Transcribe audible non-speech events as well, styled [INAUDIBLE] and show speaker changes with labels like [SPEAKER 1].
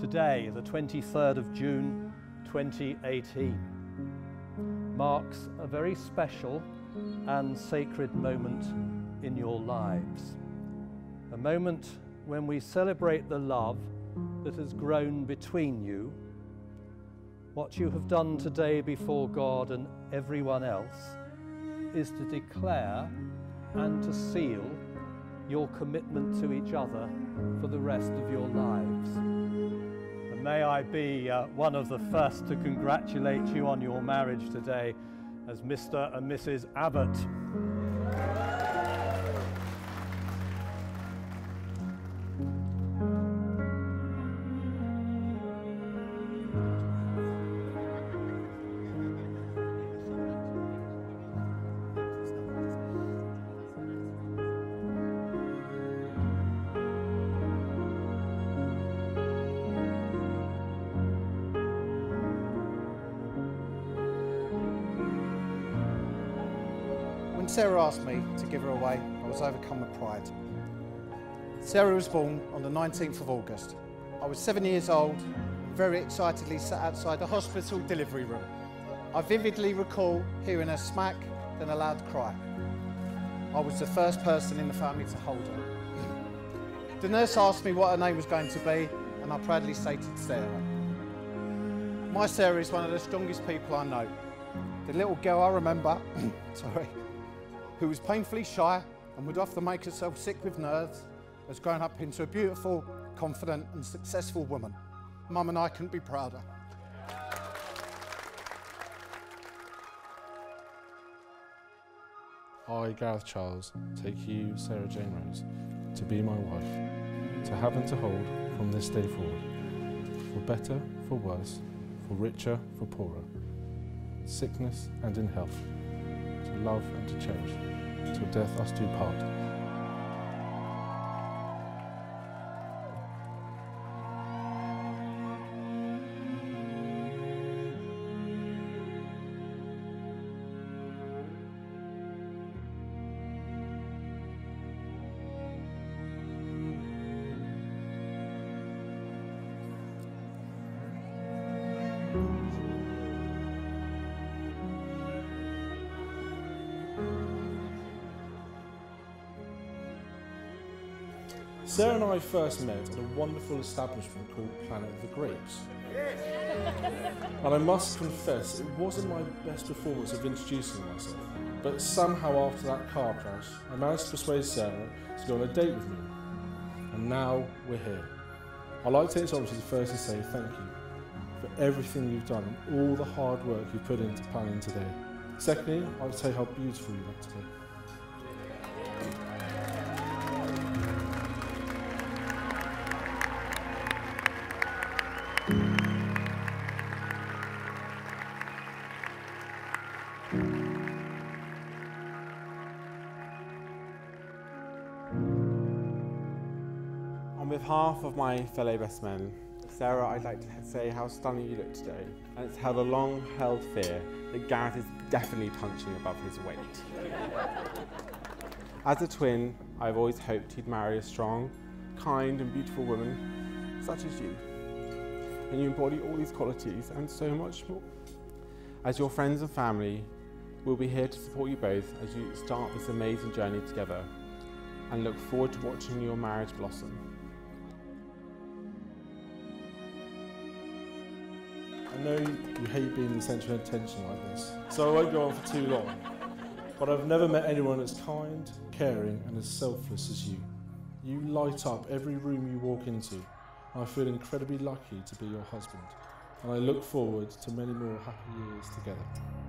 [SPEAKER 1] Today, the 23rd of June 2018, marks a very special and sacred moment in your lives. A moment when we celebrate the love that has grown between you. What you have done today before God and everyone else is to declare and to seal your commitment to each other for the rest of your lives. May I be uh, one of the first to congratulate you on your marriage today as Mr. and Mrs. Abbott.
[SPEAKER 2] Sarah asked me to give her away, I was overcome with pride. Sarah was born on the 19th of August. I was seven years old and very excitedly sat outside the hospital delivery room. I vividly recall hearing her smack, then a loud cry. I was the first person in the family to hold her. The nurse asked me what her name was going to be, and I proudly stated Sarah. My Sarah is one of the strongest people I know. The little girl I remember, [COUGHS] sorry, who was painfully shy and would often make herself sick with nerves, has grown up into a beautiful, confident, and successful woman. Mum and I couldn't be prouder.
[SPEAKER 3] I, Gareth Charles, take you, Sarah Jane Rose, to be my wife, to have and to hold from this day forward, for better, for worse, for richer, for poorer, sickness and in health, love and to cherish, till death us do part. Sarah and I first met at a wonderful establishment called Planet of the Grapes. [LAUGHS] And I must confess, it wasn't my best performance of introducing myself. But somehow after that car crash, I managed to persuade Sarah to go on a date with me. And now we're here. I'd like to take this opportunity first to say thank you for everything you've done and all the hard work you've put into planning today. Secondly, I'd like to tell you how beautiful you look today.
[SPEAKER 4] On behalf of my fellow best men, Sarah, I'd like to say how stunning you look today. And it's held a long held fear that Gareth is definitely punching above his weight. As a twin, I've always hoped he'd marry a strong, kind, and beautiful woman such as you. And you embody all these qualities and so much more. As your friends and family, we'll be here to support you both as you start this amazing journey together and look forward to watching your marriage blossom.
[SPEAKER 3] I know you hate being the centre of attention like this, so I won't go on for too long. But I've never met anyone as kind, caring, and as selfless as you. You light up every room you walk into. I feel incredibly lucky to be your husband, and I look forward to many more happy years together.